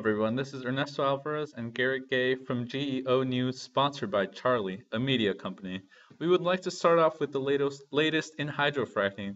Everyone, this is Ernesto Alvarez and Garrett Gay from GEO News, sponsored by Charlie, a media company. We would like to start off with the latest, latest in hydrofracking.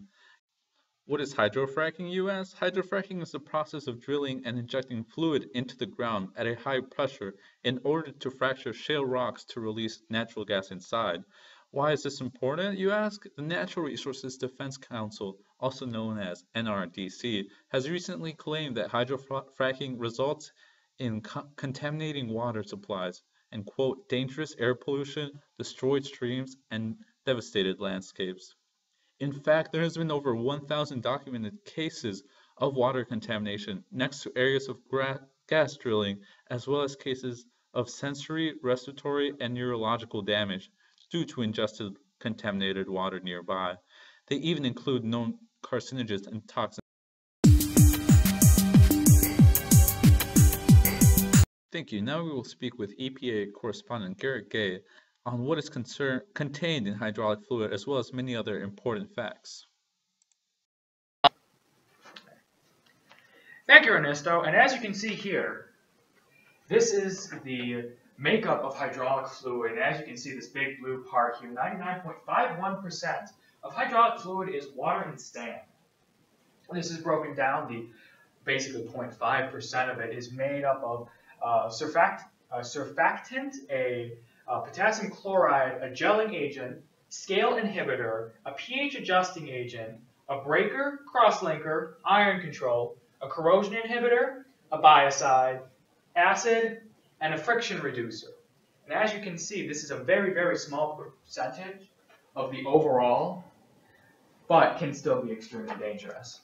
What is hydrofracking, you ask? Hydrofracking is the process of drilling and injecting fluid into the ground at a high pressure in order to fracture shale rocks to release natural gas inside. Why is this important, you ask? The Natural Resources Defense Council, also known as NRDC, has recently claimed that hydrofracking results in co contaminating water supplies and, quote, dangerous air pollution, destroyed streams, and devastated landscapes. In fact, there has been over 1,000 documented cases of water contamination next to areas of gas drilling, as well as cases of sensory, respiratory, and neurological damage due to ingested contaminated water nearby. They even include known carcinogens and toxins. Thank you. Now we will speak with EPA correspondent Garrett Gay on what is concern, contained in hydraulic fluid as well as many other important facts. Thank you, Ernesto. And as you can see here, this is the makeup of hydraulic fluid. And as you can see, this big blue part here, 99.51% of hydraulic fluid is water and sand. This is broken down. The basically 0.5% of it is made up of uh, surfact, uh, surfactant, a uh, potassium chloride, a gelling agent, scale inhibitor, a pH adjusting agent, a breaker, crosslinker, iron control, a corrosion inhibitor, a biocide, acid, and a friction reducer. And as you can see, this is a very, very small percentage of the overall, but can still be extremely dangerous.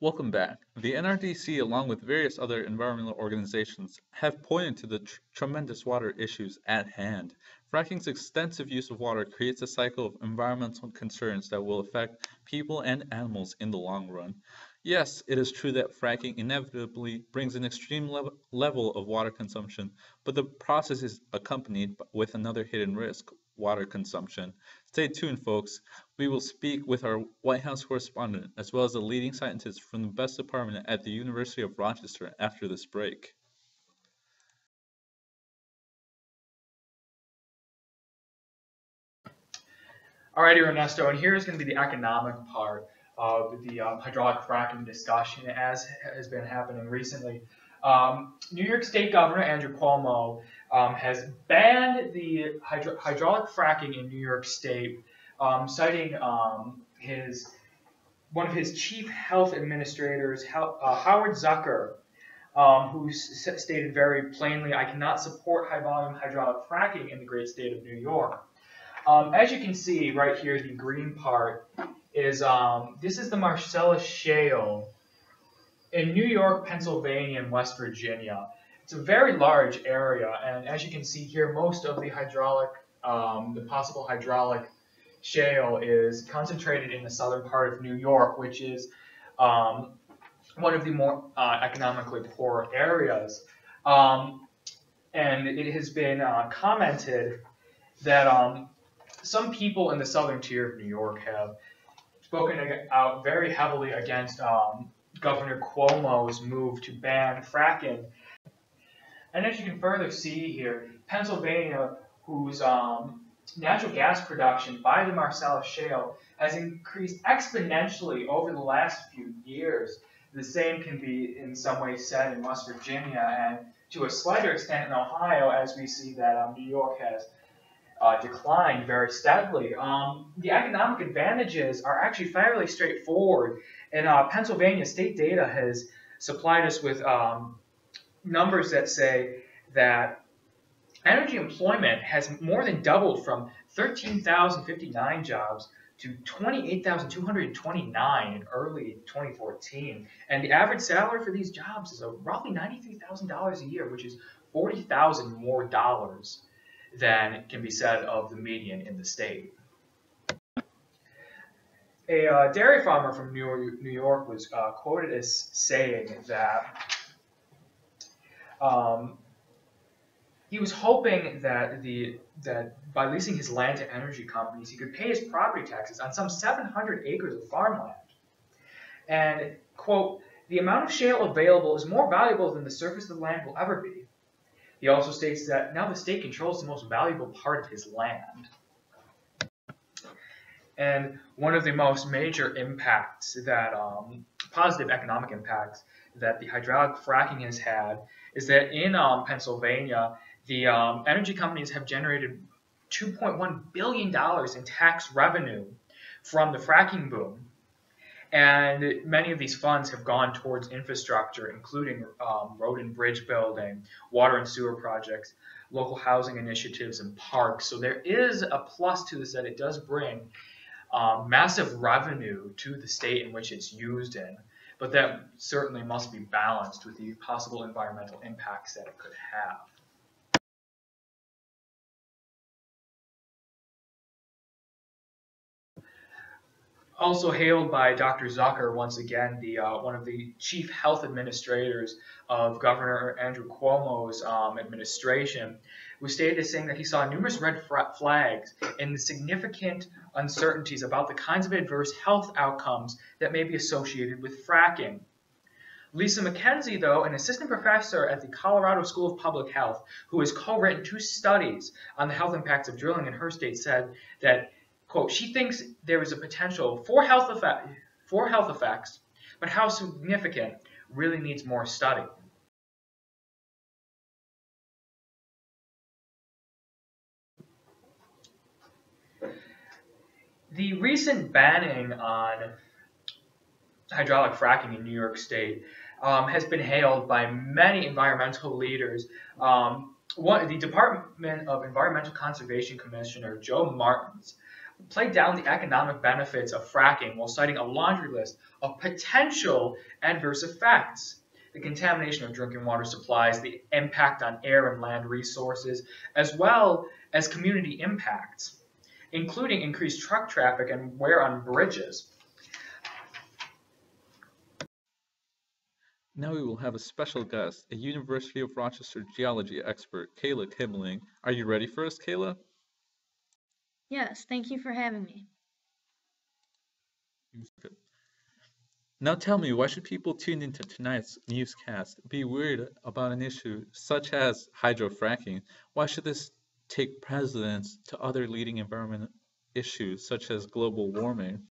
Welcome back. The NRDC, along with various other environmental organizations, have pointed to the tr tremendous water issues at hand. Fracking's extensive use of water creates a cycle of environmental concerns that will affect people and animals in the long run. Yes, it is true that fracking inevitably brings an extreme level, level of water consumption, but the process is accompanied with another hidden risk, water consumption. Stay tuned, folks. We will speak with our White House correspondent, as well as a leading scientist from the best department at the University of Rochester after this break. Alrighty, Ernesto, and here's going to be the economic part of the um, hydraulic fracking discussion as has been happening recently. Um, New York State Governor Andrew Cuomo um, has banned the hydro hydraulic fracking in New York State, um, citing um, his one of his chief health administrators, uh, Howard Zucker, um, who stated very plainly, "I cannot support high-volume hydraulic fracking in the great state of New York." as you can see right here, the green part is um, this is the Marcellus Shale in New York, Pennsylvania, and West Virginia. It's a very large area, and as you can see here, most of the hydraulic, um, the possible hydraulic shale is concentrated in the southern part of New York, which is um, one of the more uh, economically poor areas. Um, and it has been uh, commented that um, some people in the southern tier of New York have spoken out very heavily against um, Governor Cuomo's move to ban fracking. And as you can further see here, Pennsylvania, whose um, natural gas production by the Marcellus Shale has increased exponentially over the last few years. The same can be in some ways said in West Virginia and to a slighter extent in Ohio, as we see that um, New York has uh, declined very steadily. Um, the economic advantages are actually fairly straightforward, and uh, Pennsylvania state data has supplied us with um, numbers that say that energy employment has more than doubled from 13,059 jobs to 28,229 in early 2014. And the average salary for these jobs is roughly $93,000 a year, which is 40,000 more dollars than can be said of the median in the state. A uh, dairy farmer from New York, New York was uh, quoted as saying that um, he was hoping that the that by leasing his land to energy companies, he could pay his property taxes on some 700 acres of farmland. And quote, the amount of shale available is more valuable than the surface of the land will ever be. He also states that now the state controls the most valuable part of his land. And one of the most major impacts that, um, positive economic impacts that the hydraulic fracking has had is that in um, Pennsylvania, the um, energy companies have generated $2.1 billion in tax revenue from the fracking boom. And many of these funds have gone towards infrastructure, including um, road and bridge building, water and sewer projects, local housing initiatives, and parks. So there is a plus to this that it does bring um, massive revenue to the state in which it's used in. But that certainly must be balanced with the possible environmental impacts that it could have. Also hailed by Dr. Zucker, once again, the uh, one of the chief health administrators of Governor Andrew Cuomo's um, administration, was stated as saying that he saw numerous red flags and significant uncertainties about the kinds of adverse health outcomes that may be associated with fracking. Lisa McKenzie, though, an assistant professor at the Colorado School of Public Health, who has co-written two studies on the health impacts of drilling in her state, said that quote, she thinks there is a potential for health effect for health effects, but how significant really needs more study. The recent banning on hydraulic fracking in New York State um, has been hailed by many environmental leaders. Um, one, the Department of Environmental Conservation Commissioner Joe Martens played down the economic benefits of fracking while citing a laundry list of potential adverse effects. The contamination of drinking water supplies, the impact on air and land resources, as well as community impacts, including increased truck traffic and wear on bridges. Now we will have a special guest, a University of Rochester geology expert, Kayla Kibling. Are you ready for us, Kayla? Yes, thank you for having me. Now tell me, why should people tune into tonight's newscast be worried about an issue such as hydrofracking? Why should this take precedence to other leading environment issues such as global warming?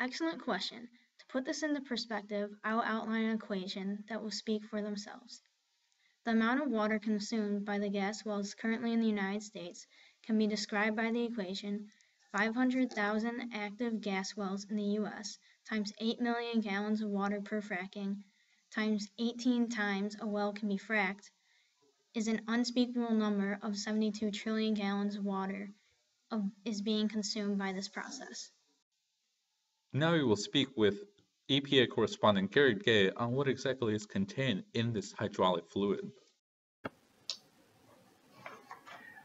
Excellent question. To put this into perspective, I will outline an equation that will speak for themselves. The amount of water consumed by the gas wells currently in the United States can be described by the equation 500,000 active gas wells in the U.S. times 8 million gallons of water per fracking times 18 times a well can be fracked is an unspeakable number of 72 trillion gallons of water of, is being consumed by this process. Now we will speak with EPA correspondent Garrett Gay on what exactly is contained in this hydraulic fluid.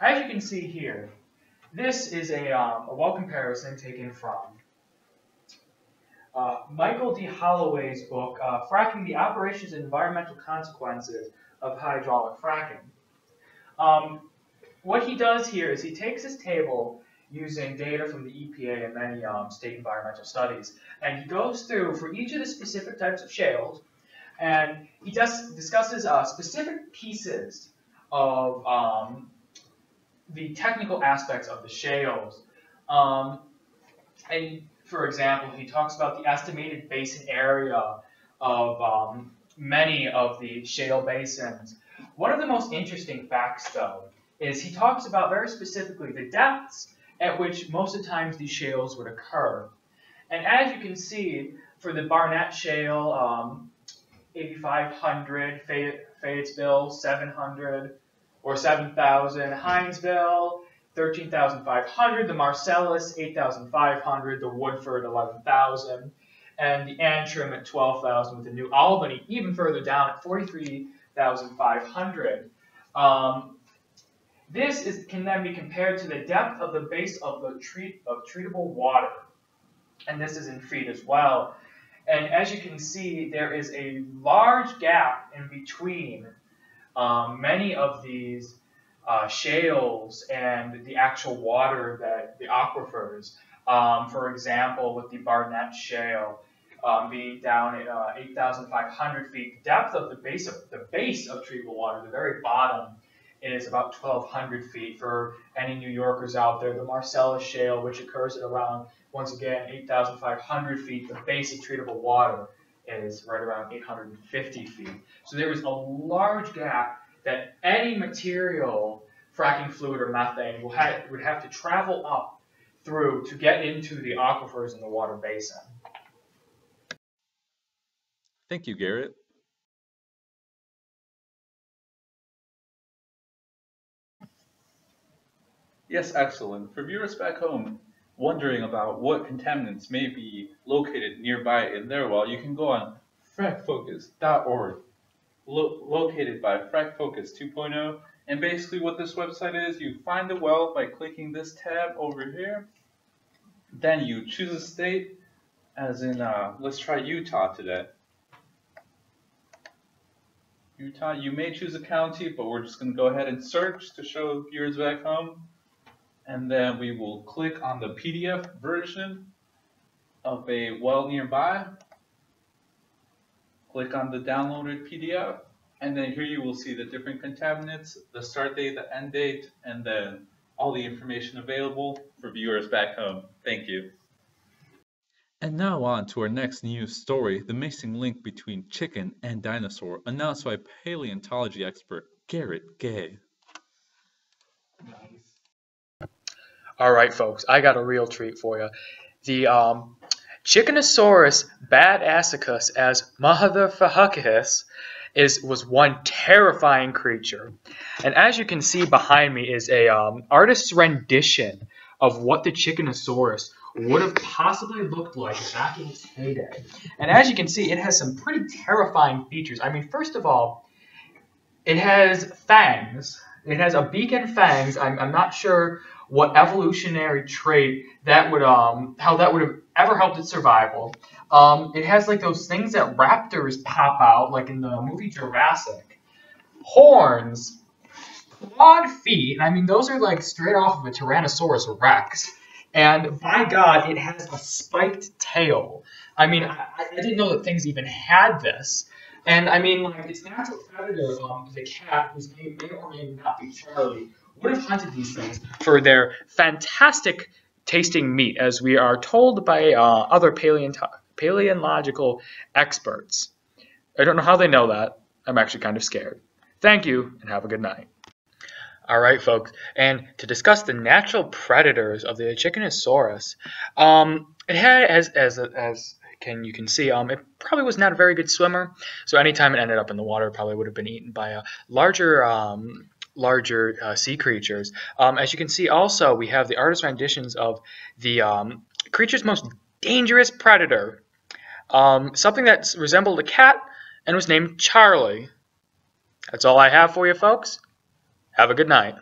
As you can see here, this is a, um, a well comparison taken from uh, Michael D. Holloway's book, uh, Fracking the Operations and Environmental Consequences of Hydraulic Fracking. Um, what he does here is he takes his table using data from the EPA and many um, state environmental studies, and he goes through for each of the specific types of shales, and he just discusses uh, specific pieces of um, the technical aspects of the shales. Um, and for example, he talks about the estimated basin area of um, many of the shale basins. One of the most interesting facts, though, is he talks about very specifically the depths at which most of the times these shales would occur. And as you can see, for the Barnett Shale, um, 8,500, Fayetteville, 700, or 7,000. Haynesville, 13,500. The Marcellus, 8,500. The Woodford, 11,000. And the Antrim at 12,000 with the New Albany even further down at 43,500. Um, this is, can then be compared to the depth of the base of the treat, of treatable water. And this is in feet as well. And as you can see, there is a large gap in between um, many of these uh, shales and the actual water that the aquifers, um, for example, with the Barnett Shale, um, being down at uh, 8,500 feet. The depth of the base of the base of treatable water, the very bottom, is about 1,200 feet. For any New Yorkers out there, the Marcellus Shale, which occurs at around once again 8,500 feet, the base of treatable water is right around 850 feet. So there was a large gap that any material fracking fluid or methane will have, would have to travel up through to get into the aquifers in the water basin. Thank you, Garrett. Yes, excellent. For viewers back home wondering about what contaminants may be located nearby in their well, you can go on fracfocus.org, lo located by FracFocus 2.0. And basically what this website is, you find the well by clicking this tab over here. Then you choose a state, as in, uh, let's try Utah today. Utah, you may choose a county, but we're just going to go ahead and search to show viewers back home. And then we will click on the PDF version of a well nearby. Click on the downloaded PDF. And then here you will see the different contaminants, the start date, the end date, and then all the information available for viewers back home. Thank you. And now on to our next news story, the missing link between chicken and dinosaur, announced by paleontology expert Garrett Gay. All right, folks, I got a real treat for you. The um, Chickenosaurus badassicus as Mahotherfahucus is was one terrifying creature. And as you can see behind me is a um, artist's rendition of what the Chickenosaurus would have possibly looked like back in its heyday. And as you can see, it has some pretty terrifying features. I mean, first of all, it has fangs. It has a beak and fangs. I'm, I'm not sure what evolutionary trait that would um how that would have ever helped its survival. Um, it has like those things that raptors pop out, like in the movie Jurassic. Horns, clawed feet. I mean, those are like straight off of a Tyrannosaurus Rex. And by God, it has a spiked tail. I mean, I, I didn't know that things even had this. And I mean, like, its natural predator, um, a cat, whose name may or may not be Charlie, would have hunted these things for their fantastic tasting meat, as we are told by uh, other paleonto- paleontological experts. I don't know how they know that. I'm actually kind of scared. Thank you, and have a good night. All right, folks, and to discuss the natural predators of the Chickenosaurus, um, it had as as as can you can see, um, it probably was not a very good swimmer. So anytime it ended up in the water, it probably would have been eaten by a larger um, larger uh, sea creatures. Um, as you can see, also we have the artist renditions of the um, creature's most dangerous predator, um, something that resembled a cat and was named Charlie. That's all I have for you, folks. Have a good night.